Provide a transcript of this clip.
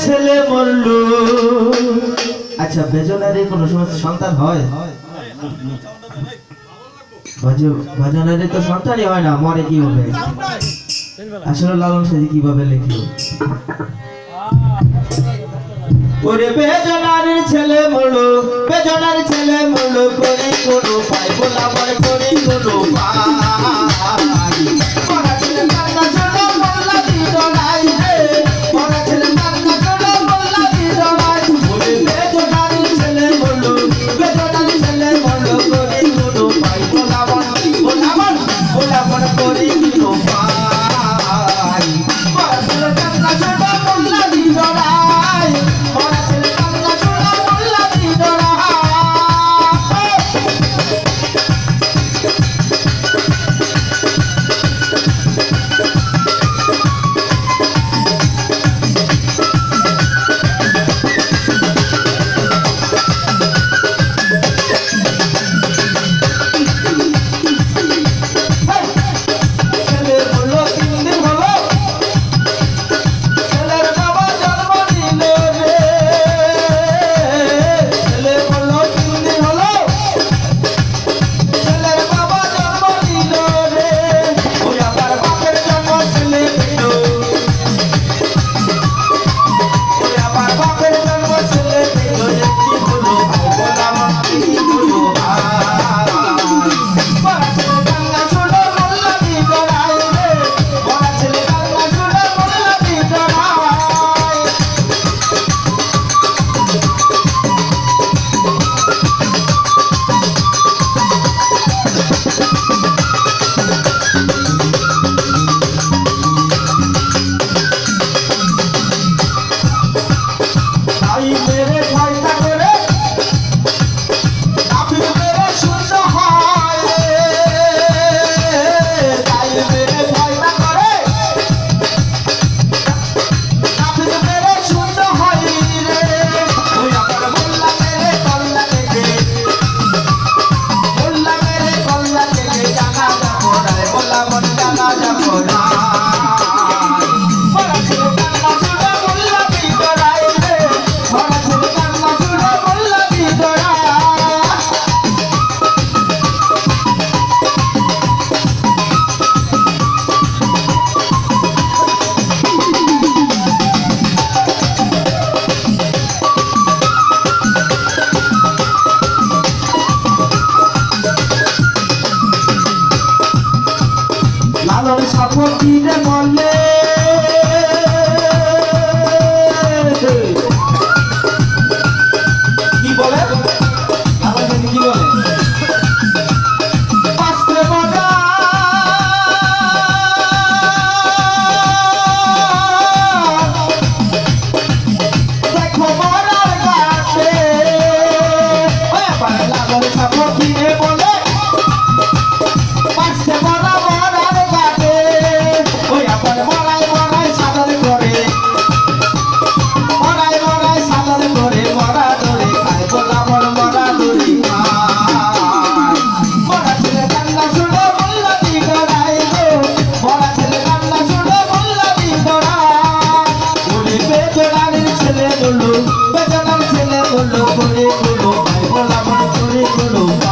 ছেলে আচ্ছা বেজনারির কোনো সময় সন্তান হয়? তো সন্তানই হয় না, মরে কি হবে আসলে লালন সাজি কীভাবে লিখলো? ওরে বেজনার ছেলে মলো বেজনার ছেলে মলো করে কোনো করে কোনো Ay, me সকল সাপোর্ট দিলে বললে ಕೊಡುವ